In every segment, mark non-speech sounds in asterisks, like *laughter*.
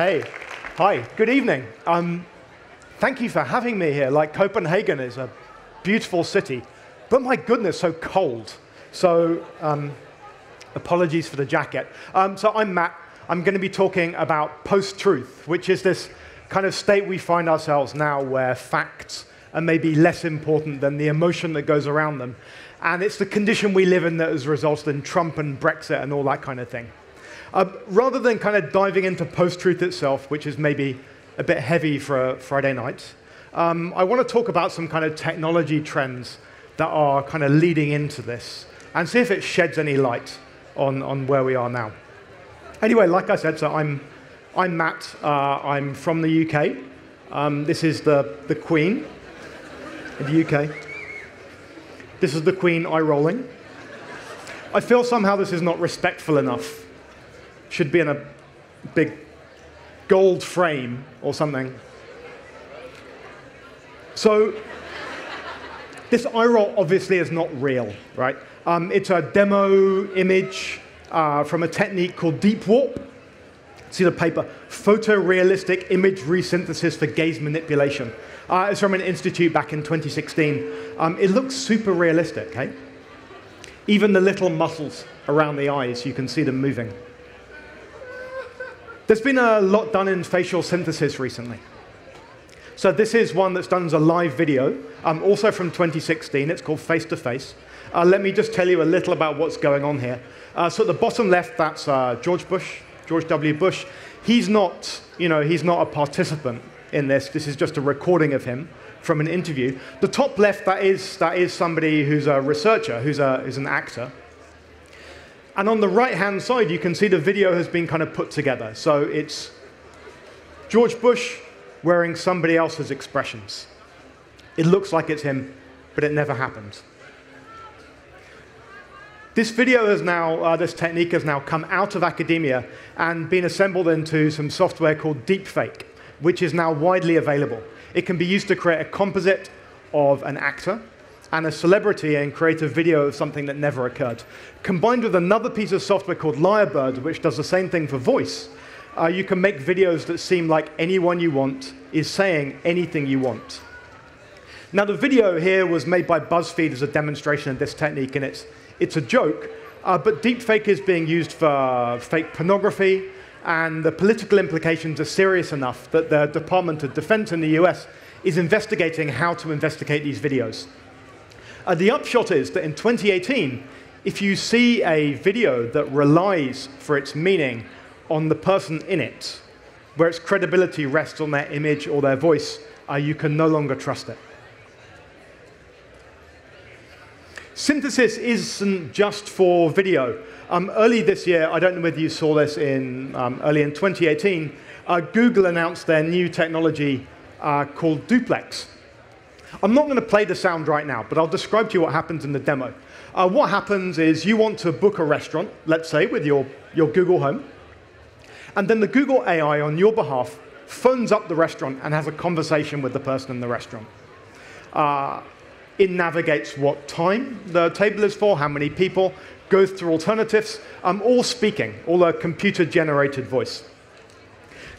Hey, hi, good evening. Um, thank you for having me here. Like, Copenhagen is a beautiful city, but my goodness, so cold. So, um, apologies for the jacket. Um, so, I'm Matt. I'm going to be talking about post truth, which is this kind of state we find ourselves now where facts are maybe less important than the emotion that goes around them. And it's the condition we live in that has resulted in Trump and Brexit and all that kind of thing. Uh, rather than kind of diving into post truth itself, which is maybe a bit heavy for a Friday night, um, I want to talk about some kind of technology trends that are kind of leading into this and see if it sheds any light on, on where we are now. Anyway, like I said, so I'm, I'm Matt. Uh, I'm from the UK. Um, this is the, the Queen in the UK. This is the Queen eye rolling. I feel somehow this is not respectful enough. Should be in a big gold frame or something. So, this eye roll obviously is not real, right? Um, it's a demo image uh, from a technique called deep warp. See the paper, photorealistic image resynthesis for gaze manipulation. Uh, it's from an institute back in 2016. Um, it looks super realistic, hey? Even the little muscles around the eyes, you can see them moving. There's been a lot done in facial synthesis recently. So this is one that's done as a live video, um, also from 2016. It's called Face to Face. Uh, let me just tell you a little about what's going on here. Uh, so at the bottom left, that's uh, George Bush, George W. Bush. He's not, you know, he's not a participant in this. This is just a recording of him from an interview. The top left, that is, that is somebody who's a researcher, who's, a, who's an actor. And on the right-hand side, you can see the video has been kind of put together. So it's George Bush wearing somebody else's expressions. It looks like it's him, but it never happened. This video has now, uh, this technique has now come out of academia and been assembled into some software called Deepfake which is now widely available. It can be used to create a composite of an actor and a celebrity and create a video of something that never occurred. Combined with another piece of software called Lyrebird, which does the same thing for voice, uh, you can make videos that seem like anyone you want is saying anything you want. Now, the video here was made by BuzzFeed as a demonstration of this technique, and it's, it's a joke, uh, but deepfake is being used for fake pornography, and the political implications are serious enough that the Department of Defense in the US is investigating how to investigate these videos. Uh, the upshot is that in 2018, if you see a video that relies for its meaning on the person in it, where its credibility rests on their image or their voice, uh, you can no longer trust it. Synthesis isn't just for video. Um, early this year, I don't know whether you saw this in um, early in 2018, uh, Google announced their new technology uh, called Duplex. I'm not going to play the sound right now, but I'll describe to you what happens in the demo. Uh, what happens is you want to book a restaurant, let's say, with your, your Google Home, and then the Google AI on your behalf phones up the restaurant and has a conversation with the person in the restaurant. Uh, it navigates what time the table is for, how many people, goes through alternatives, um, all speaking, all a computer-generated voice.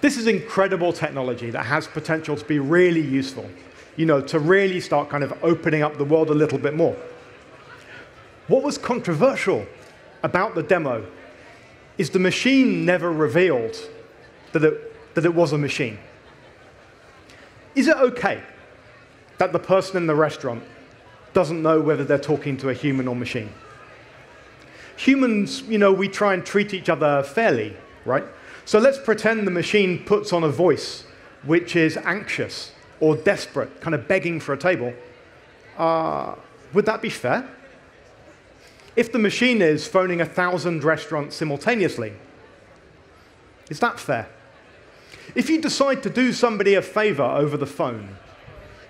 This is incredible technology that has potential to be really useful, you know, to really start kind of opening up the world a little bit more. What was controversial about the demo is the machine never revealed that it, that it was a machine. Is it okay that the person in the restaurant doesn't know whether they're talking to a human or machine? humans, you know, we try and treat each other fairly, right? So let's pretend the machine puts on a voice which is anxious or desperate, kind of begging for a table. Uh, would that be fair? If the machine is phoning a thousand restaurants simultaneously, is that fair? If you decide to do somebody a favor over the phone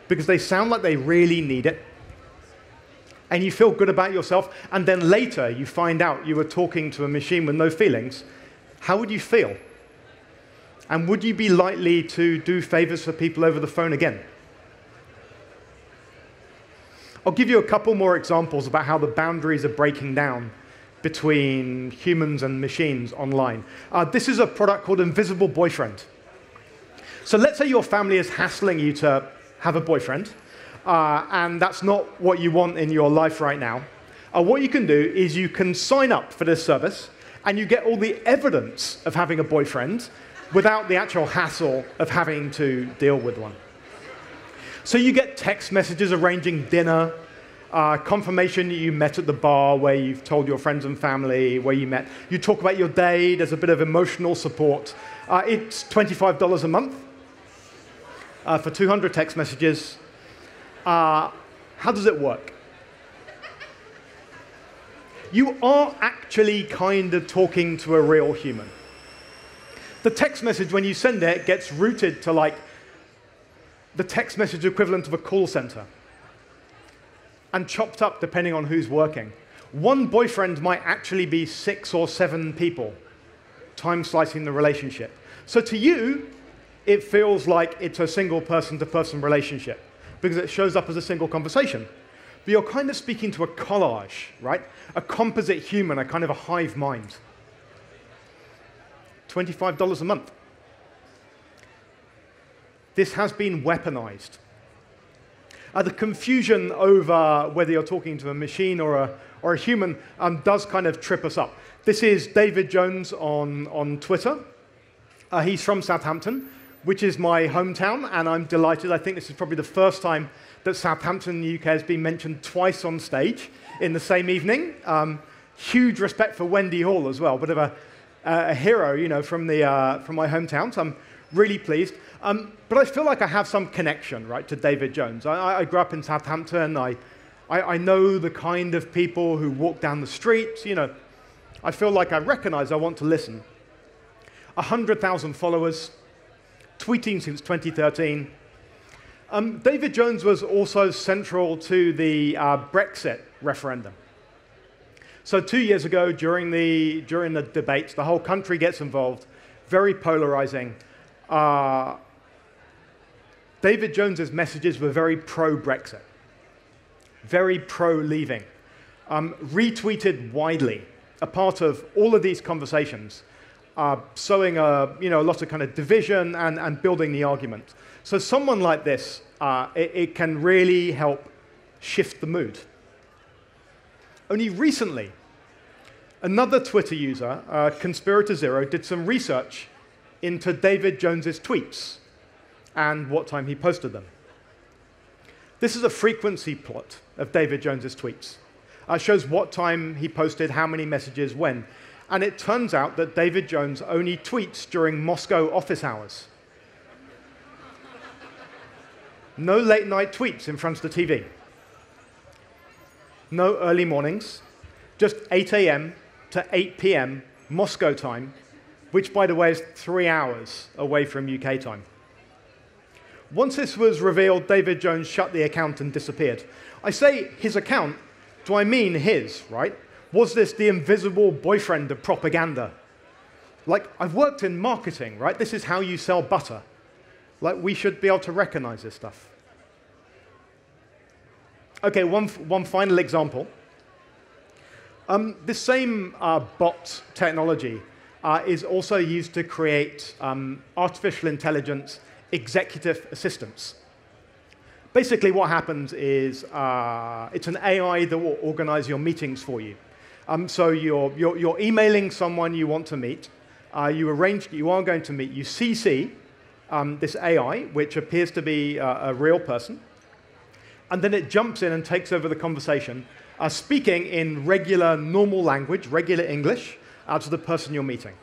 because they sound like they really need it, and you feel good about yourself, and then later you find out you were talking to a machine with no feelings, how would you feel? And would you be likely to do favors for people over the phone again? I'll give you a couple more examples about how the boundaries are breaking down between humans and machines online. Uh, this is a product called Invisible Boyfriend. So let's say your family is hassling you to have a boyfriend, uh, and that's not what you want in your life right now. Uh, what you can do is you can sign up for this service, and you get all the evidence of having a boyfriend without the actual hassle of having to deal with one. So you get text messages arranging dinner, uh, confirmation you met at the bar where you've told your friends and family where you met. You talk about your day, there's a bit of emotional support. Uh, it's $25 a month uh, for 200 text messages. Uh, how does it work? You are actually kind of talking to a real human. The text message, when you send it, gets routed to like the text message equivalent of a call center and chopped up depending on who's working. One boyfriend might actually be six or seven people, time slicing the relationship. So to you, it feels like it's a single person to person relationship because it shows up as a single conversation. But you're kind of speaking to a collage, right? A composite human, a kind of a hive mind. $25 a month. This has been weaponized. Uh, the confusion over whether you're talking to a machine or a, or a human um, does kind of trip us up. This is David Jones on, on Twitter. Uh, he's from Southampton which is my hometown, and I'm delighted. I think this is probably the first time that Southampton in the UK has been mentioned twice on stage in the same evening. Um, huge respect for Wendy Hall as well, bit of a, a hero, you know, from, the, uh, from my hometown, so I'm really pleased. Um, but I feel like I have some connection, right, to David Jones. I, I grew up in Southampton. I, I, I know the kind of people who walk down the streets, you know. I feel like I recognize I want to listen. 100,000 followers, tweeting since 2013. Um, David Jones was also central to the uh, Brexit referendum. So two years ago, during the, during the debates, the whole country gets involved, very polarizing. Uh, David Jones's messages were very pro-Brexit, very pro-leaving, um, retweeted widely, a part of all of these conversations uh, sowing a, you know, a lot of kind of division and, and building the argument. So someone like this, uh, it, it can really help shift the mood. Only recently, another Twitter user, uh, Conspirator Zero, did some research into David Jones's tweets and what time he posted them. This is a frequency plot of David Jones's tweets. Uh, it shows what time he posted, how many messages, when. And it turns out that David Jones only tweets during Moscow office hours. No late night tweets in front of the TV. No early mornings. Just 8 a.m. to 8 p.m. Moscow time, which, by the way, is three hours away from UK time. Once this was revealed, David Jones shut the account and disappeared. I say his account, do I mean his, right? Was this the invisible boyfriend of propaganda? Like, I've worked in marketing, right? This is how you sell butter. Like, we should be able to recognize this stuff. Okay, one, one final example. Um, this same uh, bot technology uh, is also used to create um, artificial intelligence executive assistants. Basically, what happens is uh, it's an AI that will organize your meetings for you. Um, so you're, you're, you're, emailing someone you want to meet. Uh, you arrange you are going to meet. You CC um, this AI, which appears to be uh, a real person. And then it jumps in and takes over the conversation, uh, speaking in regular, normal language, regular English, uh, to the person you're meeting.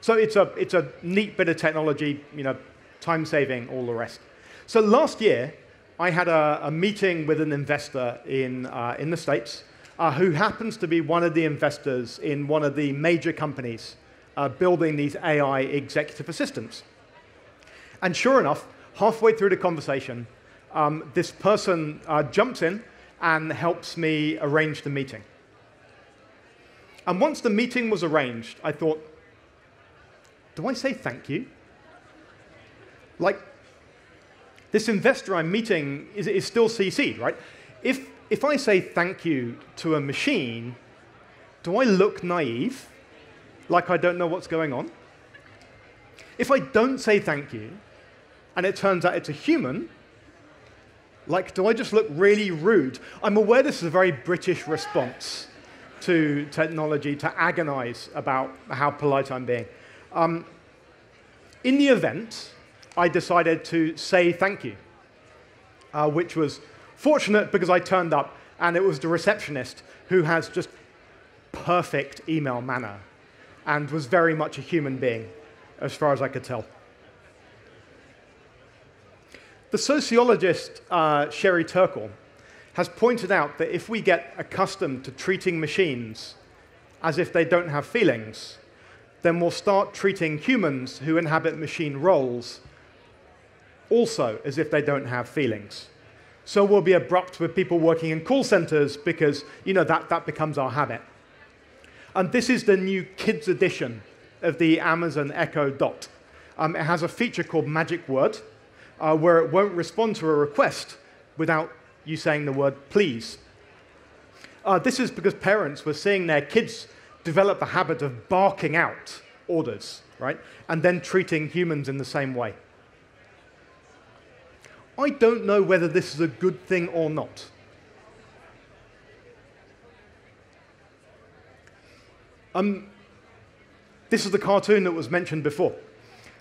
So it's a, it's a neat bit of technology, you know, time saving, all the rest. So last year, I had a, a meeting with an investor in, uh, in the States uh, who happens to be one of the investors in one of the major companies uh, building these AI executive assistants. And sure enough, halfway through the conversation, um, this person uh, jumps in and helps me arrange the meeting. And once the meeting was arranged, I thought, do I say thank you? Like, this investor I'm meeting is, is still CC'd, right? If if I say thank you to a machine, do I look naive, like I don't know what's going on? If I don't say thank you, and it turns out it's a human, like, do I just look really rude? I'm aware this is a very British response to technology to agonize about how polite I'm being. Um, in the event, I decided to say thank you, uh, which was fortunate because I turned up and it was the receptionist who has just perfect email manner and was very much a human being, as far as I could tell. The sociologist uh, Sherry Turkle has pointed out that if we get accustomed to treating machines as if they don't have feelings, then we'll start treating humans who inhabit machine roles also as if they don't have feelings. So we'll be abrupt with people working in call centers because, you know, that, that becomes our habit. And this is the new kids edition of the Amazon Echo Dot. Um, it has a feature called Magic Word, uh, where it won't respond to a request without you saying the word please. Uh, this is because parents were seeing their kids develop the habit of barking out orders, right? And then treating humans in the same way. I don't know whether this is a good thing or not. Um, this is the cartoon that was mentioned before.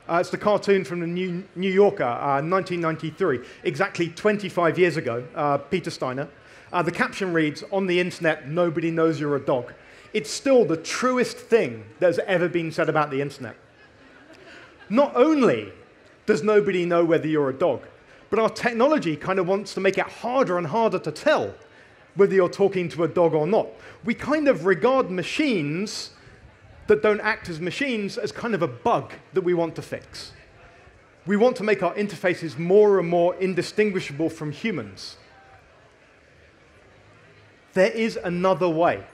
Uh, it's the cartoon from the New, New Yorker, uh, 1993, exactly 25 years ago, uh, Peter Steiner. Uh, the caption reads, On the internet, nobody knows you're a dog. It's still the truest thing that has ever been said about the internet. Not only does nobody know whether you're a dog, but our technology kind of wants to make it harder and harder to tell whether you're talking to a dog or not. We kind of regard machines that don't act as machines as kind of a bug that we want to fix. We want to make our interfaces more and more indistinguishable from humans. There is another way.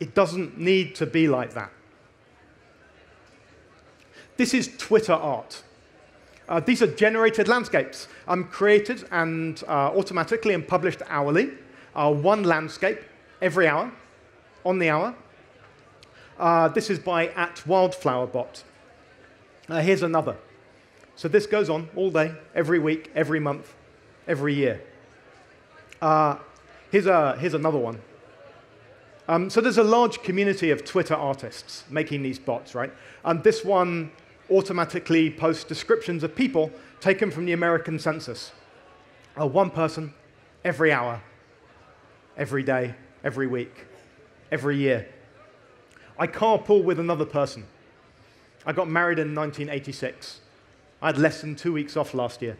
It doesn't need to be like that. This is Twitter art. Uh, these are generated landscapes um, created and uh, automatically and published hourly. Uh, one landscape every hour on the hour. Uh, this is by at WildflowerBot. Uh, here's another. So this goes on all day, every week, every month, every year. Uh, here's, a, here's another one. Um, so there's a large community of Twitter artists making these bots, right? And this one automatically posts descriptions of people taken from the American census. Uh, one person every hour, every day, every week every year. I carpool with another person. I got married in 1986. I had less than two weeks off last year.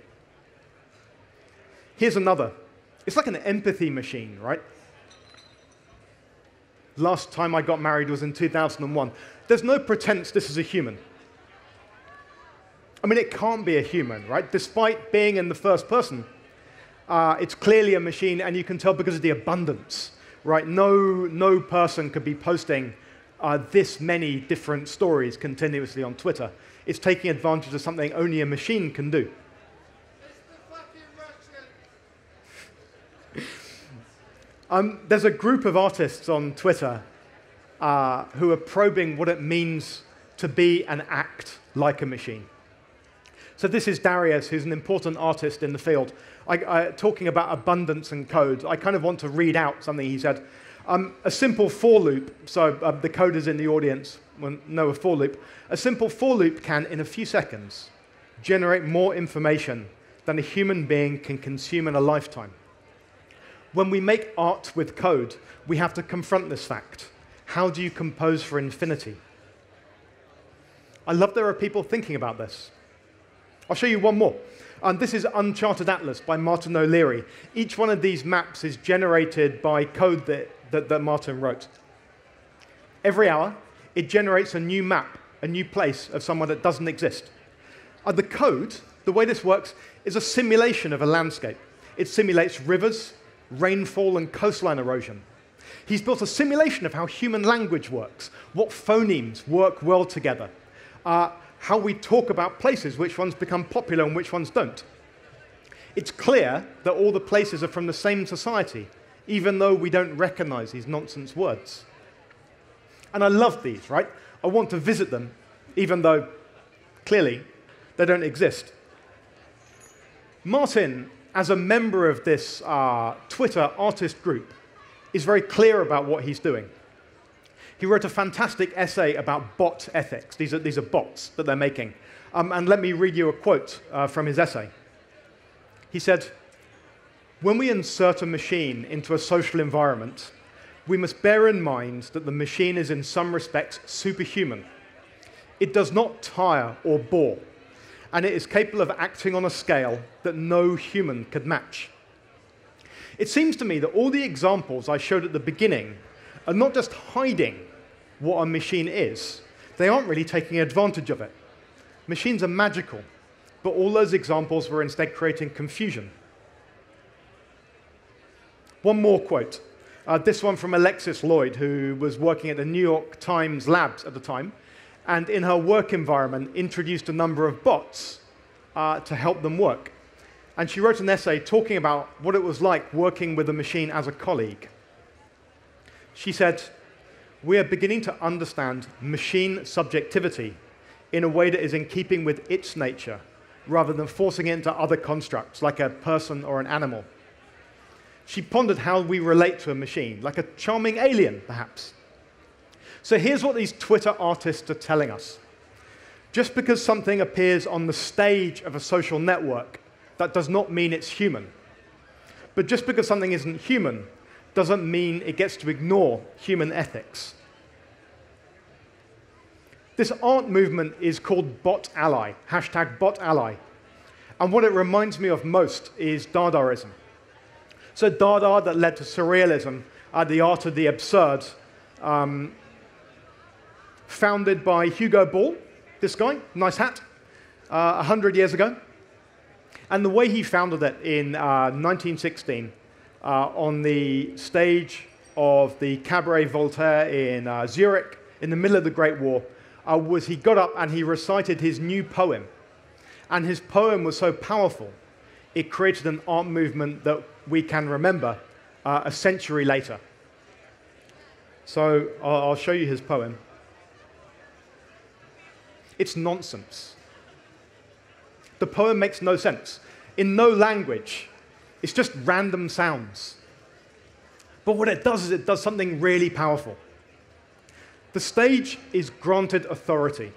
Here's another. It's like an empathy machine, right? Last time I got married was in 2001. There's no pretense this is a human. I mean, it can't be a human, right? Despite being in the first person, uh, it's clearly a machine, and you can tell because of the abundance right? No, no person could be posting uh, this many different stories continuously on Twitter. It's taking advantage of something only a machine can do. *laughs* um, there's a group of artists on Twitter uh, who are probing what it means to be and act like a machine. So this is Darius, who's an important artist in the field. I, I, talking about abundance and code, I kind of want to read out something he said. Um, a simple for loop, so uh, the coders in the audience will know a for loop. A simple for loop can, in a few seconds, generate more information than a human being can consume in a lifetime. When we make art with code, we have to confront this fact. How do you compose for infinity? I love there are people thinking about this. I'll show you one more. And this is Uncharted Atlas by Martin O'Leary. Each one of these maps is generated by code that, that, that Martin wrote. Every hour, it generates a new map, a new place of somewhere that doesn't exist. And the code, the way this works, is a simulation of a landscape. It simulates rivers, rainfall, and coastline erosion. He's built a simulation of how human language works, what phonemes work well together, uh, how we talk about places, which ones become popular and which ones don't. It's clear that all the places are from the same society, even though we don't recognize these nonsense words. And I love these, right? I want to visit them, even though clearly they don't exist. Martin, as a member of this uh, Twitter artist group, is very clear about what he's doing. He wrote a fantastic essay about bot ethics. These are, these are bots that they're making. Um, and let me read you a quote uh, from his essay. He said, When we insert a machine into a social environment, we must bear in mind that the machine is in some respects superhuman. It does not tire or bore, and it is capable of acting on a scale that no human could match. It seems to me that all the examples I showed at the beginning are not just hiding what a machine is, they aren't really taking advantage of it. Machines are magical, but all those examples were instead creating confusion. One more quote. Uh, this one from Alexis Lloyd, who was working at the New York Times labs at the time, and in her work environment introduced a number of bots uh, to help them work. And she wrote an essay talking about what it was like working with a machine as a colleague. She said, We are beginning to understand machine subjectivity in a way that is in keeping with its nature, rather than forcing it into other constructs like a person or an animal. She pondered how we relate to a machine, like a charming alien, perhaps. So here's what these Twitter artists are telling us. Just because something appears on the stage of a social network, that does not mean it's human. But just because something isn't human doesn't mean it gets to ignore human ethics. This art movement is called Bot Ally, hashtag Bot Ally. And what it reminds me of most is Dadaism. So Dada that led to Surrealism, uh, the art of the absurd, um, founded by Hugo Ball, this guy, nice hat, uh, 100 years ago. And the way he founded it in uh, 1916 uh, on the stage of the Cabaret Voltaire in uh, Zurich in the middle of the Great War uh, was he got up and he recited his new poem. And his poem was so powerful, it created an art movement that we can remember uh, a century later. So I'll, I'll show you his poem. It's nonsense. The poem makes no sense. In no language, it's just random sounds. But what it does is it does something really powerful. The stage is granted authority.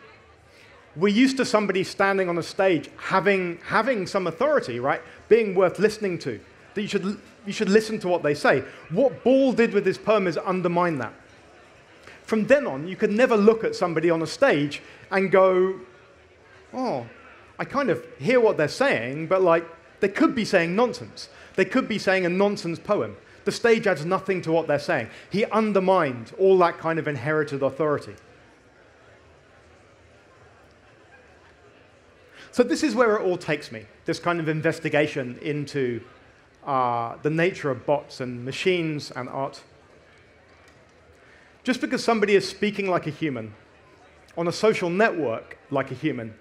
We're used to somebody standing on a stage having, having some authority, right? Being worth listening to that you should, you should listen to what they say. What Ball did with his poem is undermine that. From then on, you could never look at somebody on a stage and go, oh, I kind of hear what they're saying, but like, they could be saying nonsense. They could be saying a nonsense poem. The stage adds nothing to what they're saying. He undermined all that kind of inherited authority. So, this is where it all takes me this kind of investigation into uh, the nature of bots and machines and art. Just because somebody is speaking like a human on a social network like a human,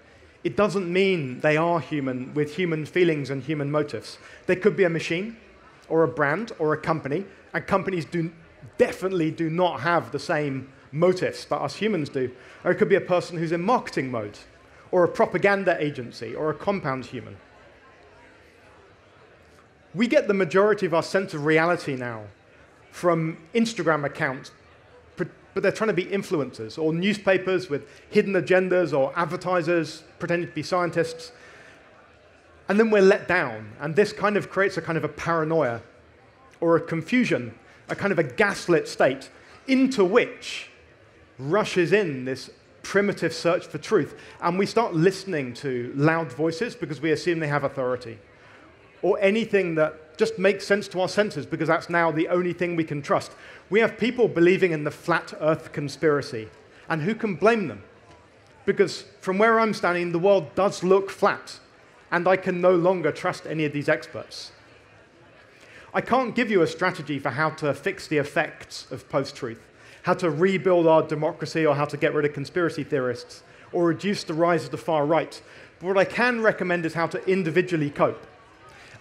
it doesn't mean they are human with human feelings and human motives. They could be a machine or a brand or a company, and companies do, definitely do not have the same motives that us humans do. Or it could be a person who's in marketing mode, or a propaganda agency, or a compound human. We get the majority of our sense of reality now from Instagram accounts, but they're trying to be influencers, or newspapers with hidden agendas, or advertisers pretending to be scientists. And then we're let down, and this kind of creates a kind of a paranoia or a confusion, a kind of a gaslit state into which rushes in this primitive search for truth. And we start listening to loud voices because we assume they have authority or anything that just makes sense to our senses because that's now the only thing we can trust. We have people believing in the flat earth conspiracy. And who can blame them? Because from where I'm standing, the world does look flat. And I can no longer trust any of these experts. I can't give you a strategy for how to fix the effects of post truth, how to rebuild our democracy, or how to get rid of conspiracy theorists, or reduce the rise of the far right. But what I can recommend is how to individually cope.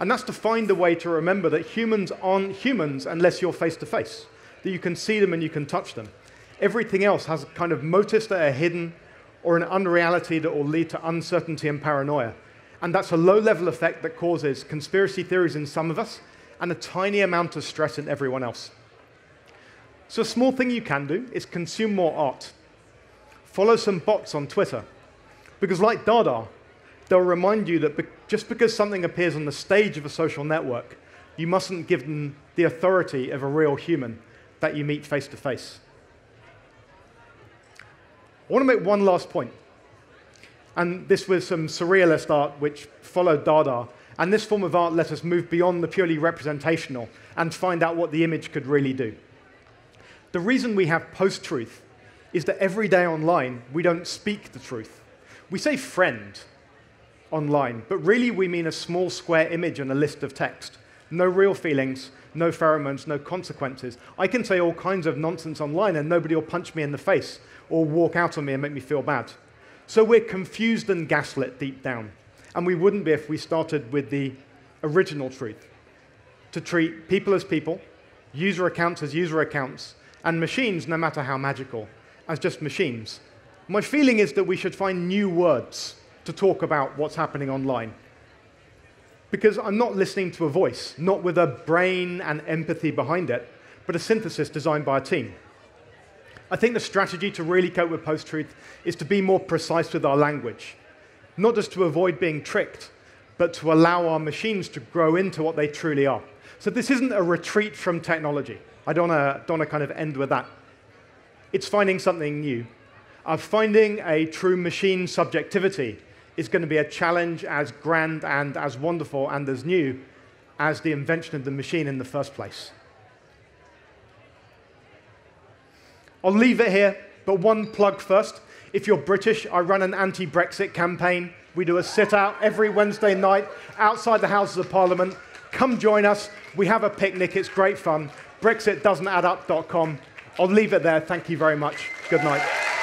And that's to find a way to remember that humans aren't humans unless you're face to face, that you can see them and you can touch them. Everything else has kind of motives that are hidden or an unreality that will lead to uncertainty and paranoia. And that's a low level effect that causes conspiracy theories in some of us and a tiny amount of stress in everyone else. So, a small thing you can do is consume more art. Follow some bots on Twitter. Because, like Dada, they'll remind you that just because something appears on the stage of a social network, you mustn't give them the authority of a real human that you meet face to face. I want to make one last point. And this was some surrealist art which followed Dada. And this form of art let us move beyond the purely representational and find out what the image could really do. The reason we have post truth is that every day online, we don't speak the truth. We say friend online, but really we mean a small square image and a list of text. No real feelings, no pheromones, no consequences. I can say all kinds of nonsense online and nobody will punch me in the face or walk out on me and make me feel bad. So we're confused and gaslit deep down. And we wouldn't be if we started with the original truth to treat people as people, user accounts as user accounts, and machines, no matter how magical, as just machines. My feeling is that we should find new words to talk about what's happening online. Because I'm not listening to a voice, not with a brain and empathy behind it, but a synthesis designed by a team. I think the strategy to really cope with post truth is to be more precise with our language, not just to avoid being tricked, but to allow our machines to grow into what they truly are. So this isn't a retreat from technology. I don't want to kind of end with that. It's finding something new. Uh, finding a true machine subjectivity is going to be a challenge as grand and as wonderful and as new as the invention of the machine in the first place. I'll leave it here, but one plug first. If you're British, I run an anti Brexit campaign. We do a sit out every Wednesday night outside the Houses of Parliament. Come join us. We have a picnic. It's great fun. BrexitDoesn'tAddUp.com. I'll leave it there. Thank you very much. Good night.